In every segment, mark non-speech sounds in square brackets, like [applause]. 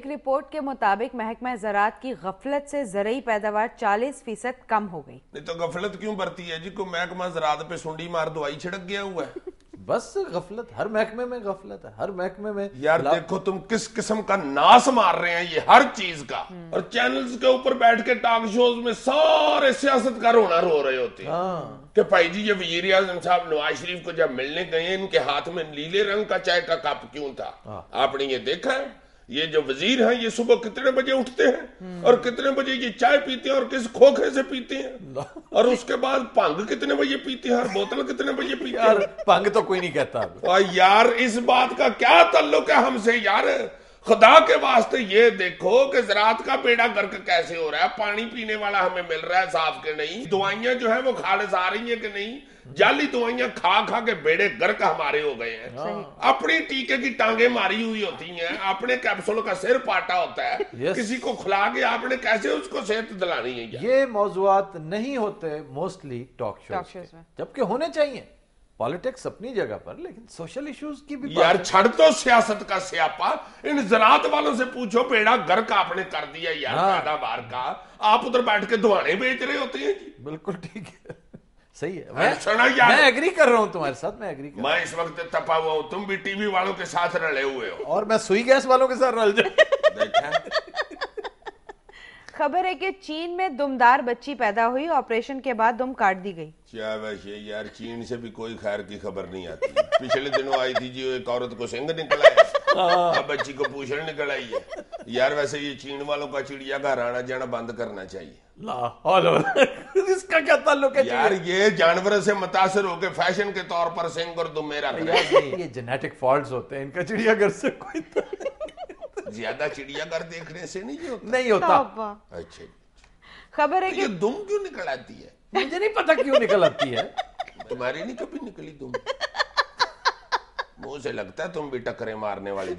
एक रिपोर्ट के मुताबिक महकमा ज़रात की गफलत से ज़रिए पैदावार 40 फ़ीसद कम हो गई। नहीं तो गफलत क्यों बरती है जी? को महकमा जरात पे सुंडी मार दवाई छिड़क गया हुआ है। [laughs] बस गफलत हर महकमे में गफलत है हर महकमे में यार देखो तुम किस किस्म का नाश मार रहे हैं ये हर चीज़ का। और चैनल्स के ऊपर बैठ के टॉक शोज़ में सारे सियासत का रोना रो रहे होते हैं। हाँ। कि भाई जी ये वज़ीर आज़म साहब नवाज़ शरीफ को जब मिलने गए इनके हाथ में नीले रंग का चाय का कप क्यों था? हाँ। आपने ये देखा है? ये जो वज़ीर हैं ये सुबह कितने बजे उठते हैं? और कितने बजे ये चाय पीते हैं और किस खोखे से पीते हैं? और उसके बाद पंग कितने बजे पीते हैं? और बोतल कितने बजे पीते हैं? पंग तो कोई नहीं कहता। यार इस बात का क्या तल्लुक है हमसे यार? खुदा के वास्ते ये देखो कि जरात का बेड़ा गर्क कैसे हो रहा है? पानी पीने वाला हमें मिल रहा है साफ़ के नहीं? दवाइयाँ जो है वो खारिज आ रही है कि नहीं? जाली दवाइयाँ खा खा के बेड़े गर्क हमारे हो गए हैं। अपनी टीके की टांगे मारी हुई होती हैं अपने कैप्सूल का सिर पाटा होता है। किसी को खुला के आपने कैसे उसको सेहत दिलानी है? ये मौजूद नहीं होते मोस्टली टॉक शो जबकि होने चाहिए। पॉलिटिक्स अपनी जगह पर लेकिन सोशल इश्यूज़ की भी यार छड़ तो सियासत का स्यापा। इन जरात वालों से पूछो बेड़ा गर्क आपने कर दिया यार हाँ। पैदावार का। आप उधर बैठ के दुआने बेच रहे होते हैं जी। बिल्कुल ठीक है। [laughs] सही है। सुना यार। मैं एग्री कर रहा हूँ तुम्हारे साथ मैं एग्री कर मैं इस वक्त तपा हुआ हूँ तुम भी टीवी वालों के साथ रले हुए हो। और मैं सुई गैस वालों के साथ रल जाऊँ। देखा? खबर है कि चीन में दुमदार बच्ची पैदा हुई ऑपरेशन के बाद दुम काट दी गई। क्या वैसे यार चीन से भी कोई खैर की खबर नहीं आती। पिछले दिनों आई थी जी एक औरत को सिंह निकल आया अब बच्ची को पूछड़ निकल आई है। यार वैसे ये चीन वालों का चिड़िया घर आना जाना बंद करना चाहिए। [laughs] इसका क्या ताल्लुक है यार ये जानवरों से मुतासर होकर फ़ैशन के तौर पर सिंह और दुमे रख रहे हैं। यार ये जेनेटिक फॉल्ट्स होते हैं इनका चिड़ियाघर से कोई ताल्लुक ज़्यादा चिड़ियाघर देखने से नहीं होता? नहीं होता। अच्छा। खबर है ये कि दुम क्यों निकल आती है? मुझे नहीं पता क्यों निकल आती है। तुम्हारी नहीं कभी निकली दुम? मुँह से लगता है तुम भी टकरे मारने वाली।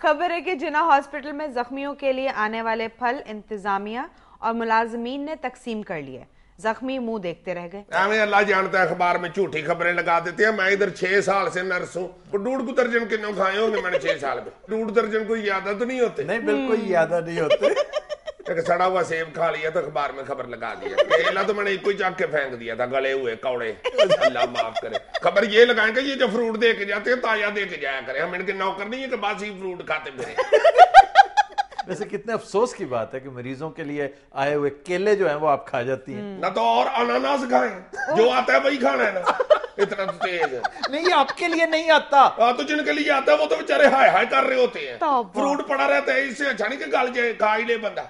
खबर है कि जिना हॉस्पिटल में जख्मियों के लिए आने वाले फल इंतजामिया और मुलाजमीन ने तकसीम कर लिए। जख्मी मुँह देखते रह गए। एवं अल्लाह जानता है अखबार में झूठी खबरें लगा देते हैं। मैं इधर छह साल से नर्स हूँ। तो डूढ़ को दर्जन किन्नों खाए होंगे मैंने छह साल में? डूढ़ दर्जन कोई आदत नहीं होते? नहीं बिल्कुल यादा नहीं होते। [laughs] एक सड़ा हुआ सेब खा लिया तो अखबार में खबर लगा दिया। केला तो मैंने एक ही चाक के फेंक दिया था गले हुए कौड़े। अल्लाह माफ़ करे। खबर ये लगाएँगे ये जो फ्रूट दे के जाते हैं ताज़ा दे के जाया करे। हम इनके नौकर नहीं है कि बासी फ्रूट खाते फिरे। [laughs] वैसे कितने अफसोस की बात है कि मरीजों के लिए आए हुए केले जो हैं वो आप खा जाती हैं। ना तो और अनानास खाएँ जो आता है वही खाना है ना इतना तो तेज है। नहीं आपके लिए नहीं आता। आ, तो जिनके लिए आता है वो तो बेचारे हाय हाय कर रहे होते हैं। फ्रूट पड़ा रहता है इससे अच्छा नहीं कि गल जाए खा ही ले बंदा।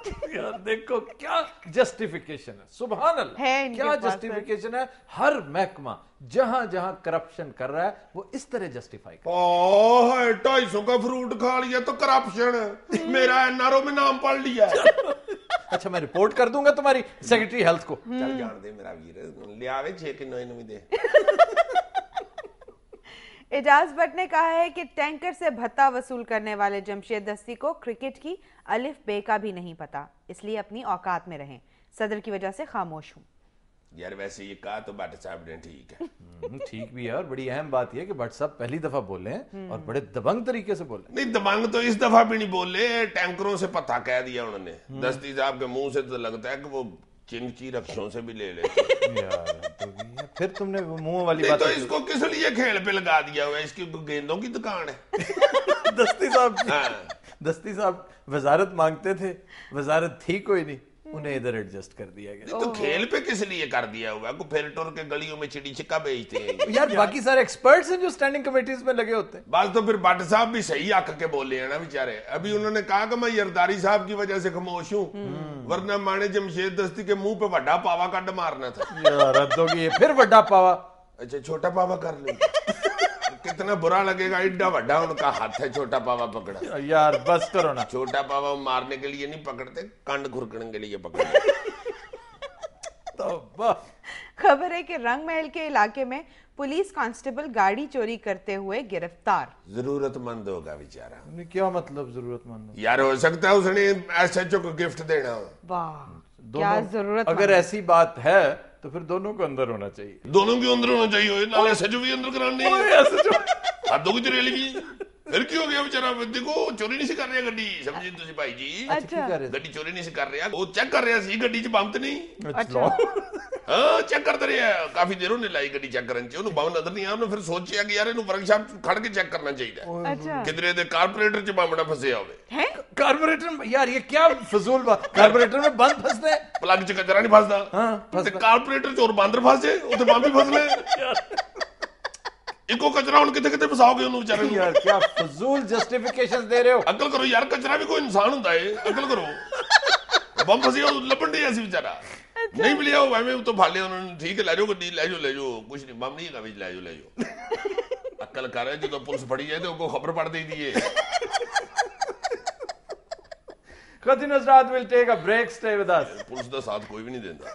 [laughs] यार देखो क्या जस्टिफिकेशन है? सुबहान है अल्लाह क्या जस्टिफिकेशन है। हर महकमा जहाँ जहाँ करप्शन कर रहा है वो इस तरह जस्टिफाई कर ढाई सौ का फ्रूट खा लिया तो करप्शन मेरा एनआरओ में नाम पढ़ लिया है। [laughs] अच्छा मैं रिपोर्ट कर दूँगा तुम्हारी सेक्रेटरी हेल्थ को। चल जान दे मेरा वीर। लियावे छे किलो इनमें दे। [laughs] एजाज भट्ट ने कहा है कि टैंकर से भत्ता वसूल करने वाले जमशेद दस्ती को क्रिकेट की अलिफ बे का भी नहीं पता इसलिए अपनी औकात में रहें। सदर की वजह से खामोश हूँ। यार वैसे ये कहा तो भट्ट साहब ने ठीक है। [laughs] हम्म, ठीक भी है और बड़ी अहम बात यह है कि भट्ट साहब पहली दफ़ा बोले और बड़े दबंग तरीके से बोले नहीं दबंग तो इस दफ़ा भी नहीं बोले टैंकरों से पता कह दिया उन्होंने। दस्ती साहब के मुँह से तो लगता है कि वो चिमची रक्षों से भी ले लेते [laughs] तो फिर तुमने मुँह वाली बात तो इसको किस लिए खेल पे लगा दिया हुआ है? इसकी गेंदों की दुकान है। [laughs] दस्ती साहब हाँ। दस्ती साहब वजारत मांगते थे वजारत थी कोई नहीं। उन्हें इधर एडजस्ट कर दिया गया। तो खेल पे किस लिए कर दिया हुआ? को फिर टुर के गलियों में चिड़ी छिक्का बेचते हैं। ये। [laughs] यार बाकी सारे एक्सपर्ट्स हैं जो स्टैंडिंग कमेटीज में लगे होते हैं। बस तो फिर भट्ट साहब भी सही आक के बोले हैं ना बेचारे। अभी उन्होंने कहा कि मैं यरदारी साहब की वजह से खामोश हूँ। वरना माने जमशेद दस्ती के मुँह पे वड्डा पावा कट मारना था। यार फिर बड़ा पावा। अच्छा छोटा पावा कर ले। [laughs] कितना बुरा लगेगा एड्डा वड्डा उनका हाथ है छोटा पावा पकड़ा। यार बस करो ना। छोटा पावा मारने के लिए नहीं पकड़ते कंड खुरकने के लिए पकड़ते। तो खबर है कि रंग महल के इलाके में पुलिस कांस्टेबल गाड़ी चोरी करते हुए गिरफ़्तार। जरूरतमंद होगा बेचारा। क्या मतलब जरूरतमंद? यार हो सकता है उसने एसएचओ को गिफ्ट देना हो। वाह क्या ज़रूरत अगर ऐसी बात है तो फिर दोनों को अंदर होना चाहिए। दोनों के अंदर होना चाहिए। भी अंदर कराने हाथों की भी। ਫਿਰ ਕੀ ਹੋ ਗਿਆ ਵਿਚਾਰਾ ਦੇਖੋ ਚੋਰੀ ਨਹੀਂ ਸੀ ਕਰ ਰਿਹਾ ਗੱਡੀ ਸਮਝੀ ਤੁਸੀਂ ਭਾਈ ਜੀ ਕੀ ਕਰ ਰਹੇ ਗੱਡੀ ਚੋਰੀ ਨਹੀਂ ਸੀ ਕਰ ਰਿਹਾ ਉਹ ਚੈੱਕ ਕਰ ਰਿਹਾ ਸੀ ਗੱਡੀ 'ਚ ਬੰਬ ਤੇ ਨਹੀਂ ਅੱਛਾ ਹਾਂ ਚੈੱਕ ਕਰਦਾ ਰਿਹਾ ਕਾਫੀ ਦੇਰ ਉਹਨੇ ਲਾਈ ਗੱਡੀ ਚੈੱਕ ਕਰਨ 'ਚ ਉਹਨੂੰ ਬੰਬ ਨਜ਼ਰ ਨਹੀਂ ਆਇਆ ਉਹਨੇ ਫਿਰ ਸੋਚਿਆ ਕਿ ਯਾਰ ਇਹਨੂੰ ਵਰਕਸ਼ਾਪ 'ਚ ਖੜ ਕੇ ਚੈੱਕ ਕਰਨਾ ਚਾਹੀਦਾ ਹੈ। अच्छा ਕਿਧਰੇ ਦੇ ਕਾਰਪੋਰੇਟਰ 'ਚ ਬੰਬ ਨਾ ਫਸਿਆ ਹੋਵੇ है कार्बोरेटर में यार ये क्या फजूल बात कार्बोरेटर में बंद फंसते हैं ਪਲੱਗ 'ਚ ਕਚਰਾ ਨਹੀਂ ਫਸਦਾ ਹਾਂ, ਤੇ ਕਾਰਪੋਰੇਟਰ 'ਚ ਹੋਰ ਬਾਂਦਰ ਫਸ ਜੇ ਉੱਥੇ ਬੰਬ ਵੀ ਫਸ ਲੈ ਇੱਕੋ ਕਚਰਾ ਹੁਣ ਕਿੱਥੇ ਕਿੱਥੇ ਫਸਾਓਗੇ ਉਹਨੂੰ ਵਿਚਾਰੇ ਨੂੰ? ਯਾਰ ਕੀ ਫਜ਼ੂਲ ਜਸਟੀਫਿਕੇਸ਼ਨਸ ਦੇ ਰਹੇ ਹੋ? ਅਕਲ ਕਰੋ ਯਾਰ ਕਚਰਾ ਵੀ ਕੋਈ ਇਨਸਾਨ ਹੁੰਦਾ ਏ। ਅਕਲ ਕਰੋ। ਬੰਬ ਫਸੀ ਉਹ ਲੱਭਣ ਦੀ ਅਸੀਂ ਵਿਚਾਰਾ। ਨਹੀਂ ਮਿਲਿਆ ਉਹ ਐਵੇਂ ਉਤੋਂ ਫੜ ਉਹਨਾਂ ਨੂੰ। ਠੀਕ ਲੈ ਜਾਓ ਗੱਡੀ ਲੈ ਜਾਓ ਲੈ ਜਾਓ। ਕੁਝ ਨਹੀਂ ਬੰਬ ਨਹੀਂ ਹੈਗਾ ਵੀ ਲੈ ਜਾਓ ਲੈ ਜਾਓ। ਅਕਲ ਕਰ ਜਦੋਂ ਪੁਲਿਸ ਫੜੀ ਜਾਏ ਤੇ ਉਹ ਕੋ ਖਬਰ ਪੜ ਦੇ ਏ। Khatin Hazrat will take a break. Stay police ਦਾ ਸਾਥ ਕੋਈ ਵੀ ਨਹੀਂ ਦਿੰਦਾ।